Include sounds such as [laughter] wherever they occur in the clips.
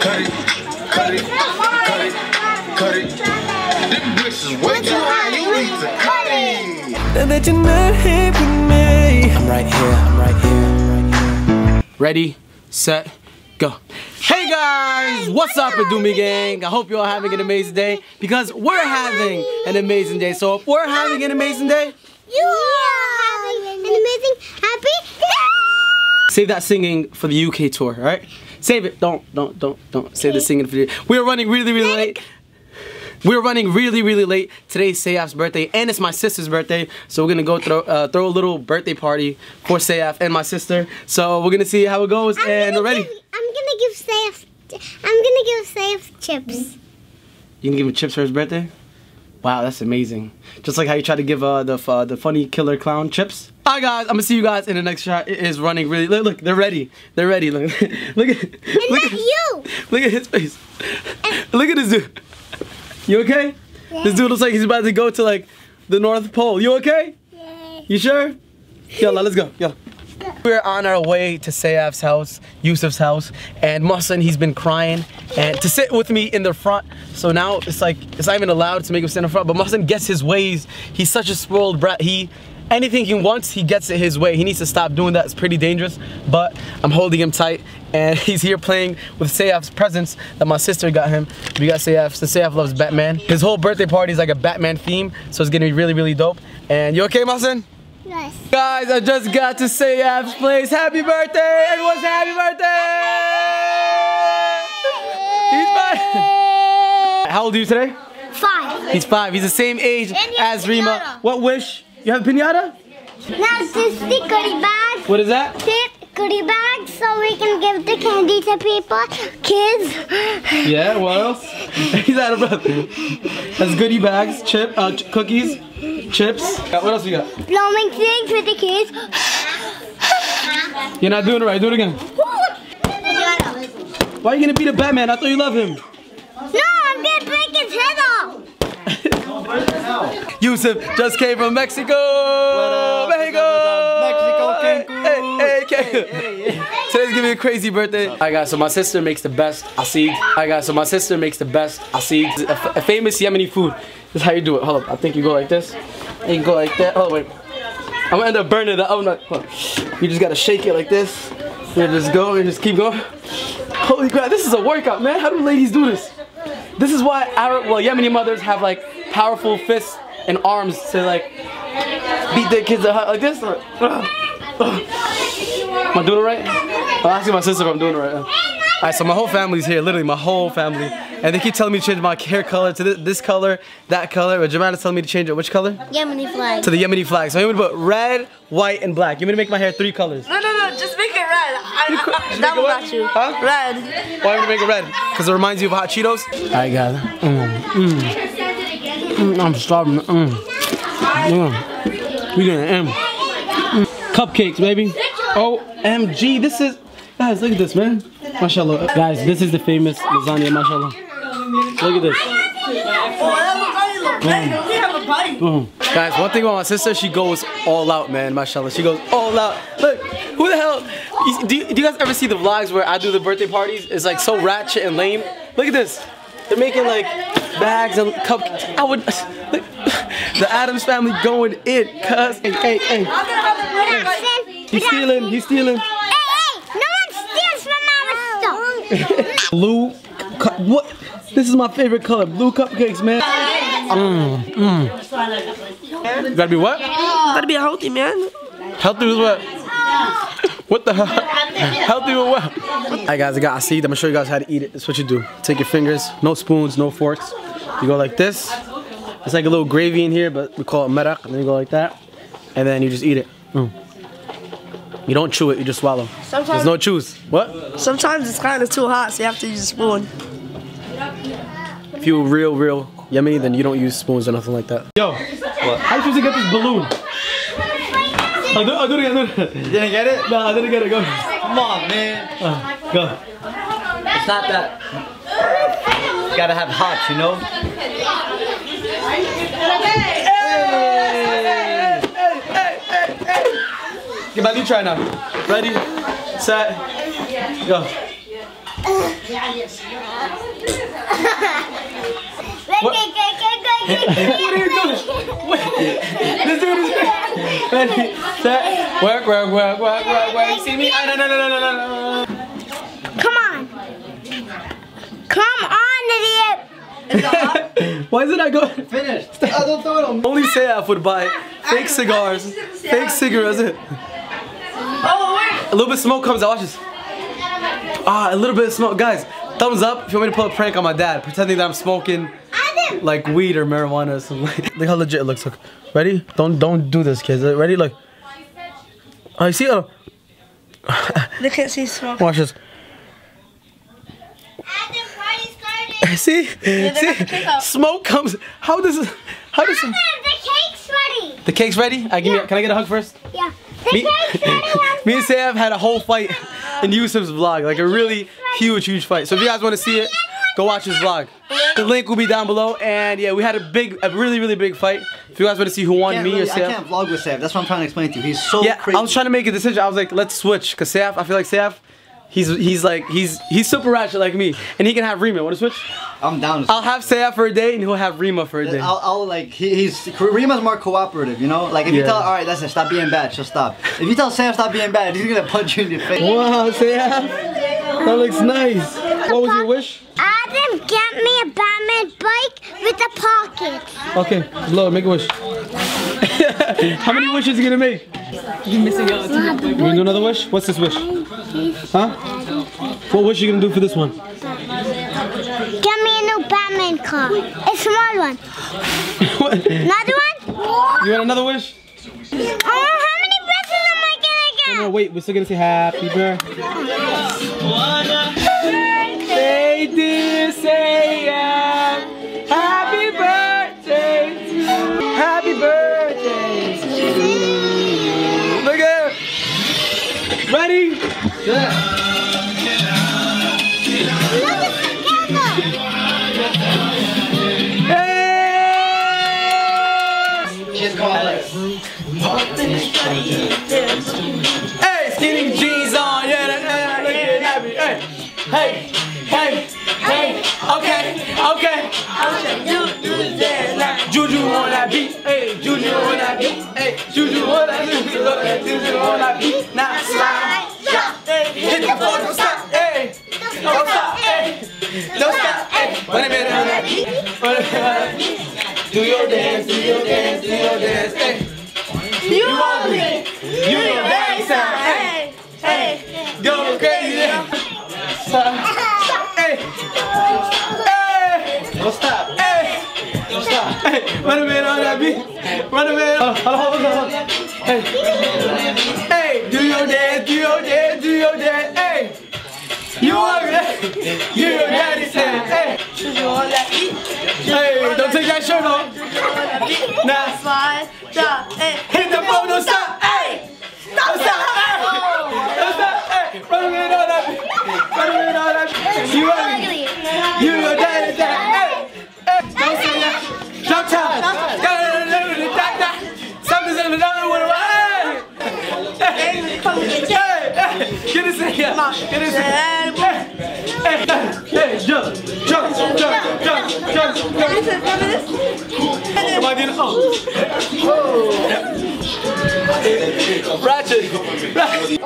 cut it, cut it, cut it, cut it. Them bricks is way too high, you need to cut it. Now that you're not here with me I'm right here, I'm right here, I'm right here Ready, set, go Hey guys, what's up Adoomy Gang? I hope you're all having an amazing day because we're having an amazing day. So if we're having an amazing day, You are having an amazing happy day. save that singing for the UK tour, alright? Save it. Don't, don't, don't, don't save the singing for the We are running really, really late. We're running really, really late. Today's Sayaf's birthday, and it's my sister's birthday. So we're gonna go throw uh, throw a little birthday party for Sayaf and my sister. So we're gonna see how it goes, I'm and we're ready. Give, I'm gonna give Saif. I'm gonna give Saif chips. You gonna give him chips for his birthday. Wow, that's amazing. Just like how you tried to give uh, the uh, the funny killer clown chips. Alright guys, I'm gonna see you guys in the next shot. It is running really. Look, look they're ready. They're ready. Look, [laughs] look at And look at, you. look at his face. [laughs] look at this dude. You okay? Yeah. This dude looks like he's about to go to like the North Pole. You okay? Yay. You sure? Yalla, [laughs] let's go. Yalla. We're on our way to Sayaf's house, Yusuf's house, and Mussin, he's been crying and to sit with me in the front. So now it's like, it's not even allowed to make him sit in front, but Mussin gets his ways. He's such a spoiled brat. He, anything he wants, he gets it his way. He needs to stop doing that. It's pretty dangerous, but I'm holding him tight and [laughs] he's here playing with Sayaf's presents that my sister got him. We got Sayaf, since Sayaf loves Batman. His whole birthday party is like a Batman theme, so it's gonna be really, really dope. And you okay, Mussin? Yes. Guys, I just got to say Ab's place. Happy birthday! Everyone say happy birthday! He's five. [laughs] How old are you today? Five. He's five. He's the same age And you have as Rima. pinata. What wish? You have a pinata? Now this the goodie bag. What is that? This bag so we can give the candy to people, kids. Yeah, what else? [laughs] He's out of breath. That's goodie bags, chip, uh, ch- cookies, chips. Uh, What else we got? Blowing things with the kids. You're not doing it right. Do it again. Why are you gonna beat a Batman? I thought you love him. No, I'm gonna break his head off. [laughs] Yusuf just came from Mexico. Mexico. Mexico, Hey, hey, hey, Cancun. Today's gonna be a crazy birthday. Alright guys, so my sister makes the best asid. Alright guys, so my sister makes the best asid. a famous Yemeni food. This is how you do it. Hold up. I think you go like this. And you go like that. Oh wait. I'm gonna end up burning the oven. You just gotta shake it like this. You just go and just keep going. Holy crap, this is a workout, man. How do ladies do this? This is why our well Yemeni mothers have like powerful fists and arms to like beat their kids like this. Or, Am I doing it right? I'm asking my sister if I'm doing it right. Alright, so my whole family's here, literally my whole family. And they keep telling me to change my hair color to this, this color, that color. But Jamana's telling me to change it. Which color? Yemeni flag. To the Yemeni flag. So I'm gonna put red, white, and black. You want me to make my hair three colors? No, no, no, just make it red. I, You could- I, just that make it got you. Huh? Red. Why am I gonna make it red? Because it reminds you of hot Cheetos? Alright guys. Mm, mm. Mm, I'm starving. Mm. Mm. We gonna M. Mm. Cupcakes, baby. OMG, this is guys, look at this man. Mashallah. Guys, this is the famous lasagna, mashallah. Look at this. Boom. Mm. Guys, one thing about my sister, she goes all out, man. Mashallah, she goes all out. Look, who the hell? Do you, do you guys ever see the vlogs where I do the birthday parties? It's like so ratchet and lame. Look at this. They're making like bags and cupcakes. I would. Look, [laughs] the Adams family going in, cuz. Hey, hey, hey. He's stealing. He's stealing. Hey, hey, no one steals from our stuff. [laughs] Blue. cu- What? This is my favorite color. Blue cupcakes, man. Mm, mm. You gotta be what? Gotta be healthy, man. Healthy with what? [laughs] What the hell? Healthy with what? Alright guys, I got asid. I'm gonna show you guys how to eat it. That's what you do. Take your fingers, no spoons, no forks. You go like this. It's like a little gravy in here, but we call it merak. And then you go like that. And then you just eat it. Mm. You don't chew it, you just swallow. There's no chews. What? sometimes it's kind of too hot, so you have to use a spoon. If you're real, real Yemeni, then you don't use spoons or nothing like that. Yo, how you supposed to get this balloon? I'll do, I'll do it again. I'll do it. You didn't get it? No, I didn't get it. Go. Come on, man. Uh, go. It's not that. You gotta have hops, you know? Get my new try now. Ready, set, go. What are you doing? Wait. Let's do this. Ready, set, work, work, work, work, work, work. See me? Ah, no, no, no, no, no, no, no. Come on. Come on, idiot. [laughs] Why is it not going? Finished. Oh, [laughs] don't throw it on. Only Sayaf would buy fake cigars, [laughs] fake cigarettes. Wait. A little bit of smoke comes out. Watch this. Ah, a little bit of smoke. Guys, thumbs up if you want me to pull a prank on my dad, pretending that I'm smoking like weed or marijuana or something. Look how legit it looks. Look, ready? Don't don't do this, kids. Ready? Look. Oh, you see? Oh, They can't see smoke. watch this. Adam. [laughs] See? they got the cake See? Smoke comes. How does it? How does? Adam, the cake's ready. The cake's ready. I give me. Yeah. Can I get a hug first? Yeah. [laughs] The Me, [laughs] me and Sam had a whole fight in Yusuf's vlog, like a really huge, huge fight. So if you guys want to see it, go watch his vlog. The link will be down below. And yeah, we had a big, a really, really big fight. If you guys want to see who won, Can't me or really- I can't vlog with Sam. That's what I'm trying to explain to you. He's so Yeah, crazy. I was trying to make a decision. I was like, let's switch, cause Saf, I feel like Saf, he's he's like he's he's super ratchet like me, and he can have Rima. Want to switch? I'm down. I'll have Saf for a day, and he'll have Rima for a day. I'll, I'll like he, he's Rima's more cooperative, you know. Like if you Yeah. tell, all right, listen, stop being bad, she'll stop. If you tell Sam stop being bad, he's gonna punch you in your face. Wow, Saf, that looks nice. What was your wish? Adam, get me a Batman bike with a pocket. Okay, Lord, make a wish. [laughs] How many wishes are you gonna make? You gonna do another wish? What's this wish? Huh? What wish she gonna do for this one? Get me a new Batman car. A small one. [laughs] What? Another one? You want another wish? Oh, how many presents am I gonna get? No, get? wait, we're still gonna say happy birthday. Oh, birthday, dear Hey! Hey, skinny jeans on, yeah, that, that, looking happy. Hey, hey, hey, hey, okay, okay. Juju on that beat, hey, Juju on that beat, hey, Juju on that beat, Juju on that beat. Now slide, don't stop, hey, don't stop, hey, don't stop, hey. Wait a minute beat, wait a minute. Do your dance, do your dance, do your dance, hey. You want me? You that sound, hey, hey, Hey, don't take that shirt off. Now, Slide, drop, hey. hit the phone, don't stop, hey. Don't stop, hey. Don't stop. Run a on beat, run a on beat. You your daddy said, hey. Don't say that. Jump time. Something's in the other one. Hey, hey, get this in here. Hey, hey, jump, jump, jump, jump, jump, jump. Oh? Ratchet, ratchet.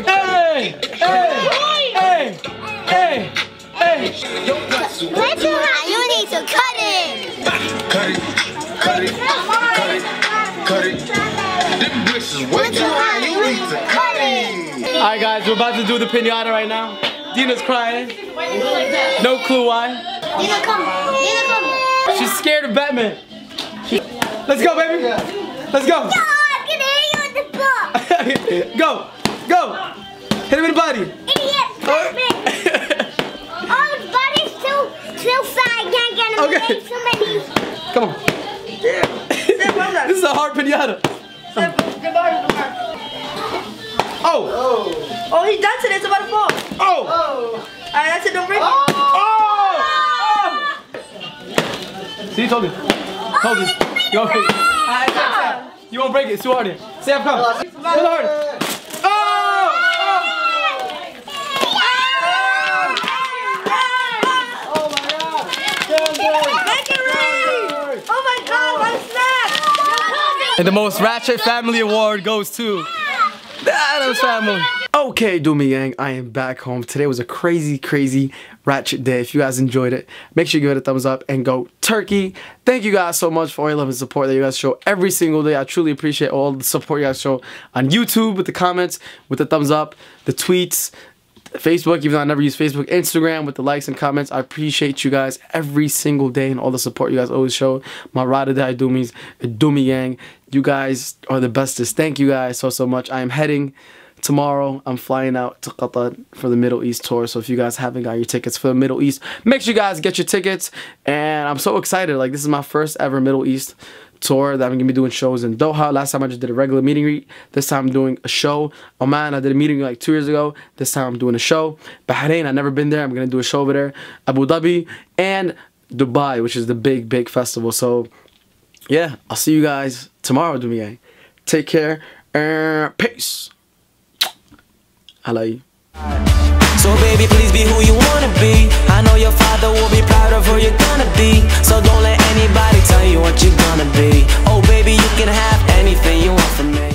Hey, hey, hey, hey, hey. It. All right, guys, we're about to do the pinata right now. Dina's crying. No clue why. Dina, come. Dina, come. She's scared of Batman. Let's go, baby. Let's go. No, I'm gonna hit you with the ball. [laughs] go, go. Hit him in the body. Idiot. Oh. Batman. All [laughs] oh, his body's too, too fat. I can't get him. Okay. He so many. Come on. this is a hard pinata. Oh, Oh, he does it. It's about to fall. Oh. oh, Alright, that's it. Don't break it. oh. oh. See, told you. Told you. Ahead. Alright, Sam, Sam. You won't break it. It's too hard here. Sam, come. Pull hard. Oh! Make it rain! Oh my snack! And the most ratchet family award goes to Adams family. Okay, Doomy Gang, I am back home. Today was a crazy, crazy ratchet day. If you guys enjoyed it, make sure you give it a thumbs up and go turkey. Thank you guys so much for all your love and support that you guys show every single day. I truly appreciate all the support you guys show on YouTube with the comments, with the thumbs up, the tweets, Facebook, even though I never use Facebook, Instagram with the likes and comments. I appreciate you guys every single day and all the support you guys always show. My Rada Dai Doomies, Doomy Gang, you guys are the bestest. Thank you guys so, so much. I am heading tomorrow. I'm flying out to Qatar for the Middle East tour. So if you guys haven't got your tickets for the Middle East, make sure you guys get your tickets. And I'm so excited. Like, this is my first ever Middle East tour that I'm gonna be doing shows in Doha. Last time I just did a regular meeting. This time I'm doing a show. Oman, I did a meeting like two years ago. This time I'm doing a show. Bahrain, I've never been there. I'm gonna do a show over there. Abu Dhabi and Dubai, which is the big, big festival. So yeah, I'll see you guys tomorrow, Dumiye. Take care. Uh, peace. I love you. So baby, please be who you wanna be. I know your father will be proud of who you're gonna be. So don't let anybody tell you what you're gonna be. Oh baby, you can have anything you want from me.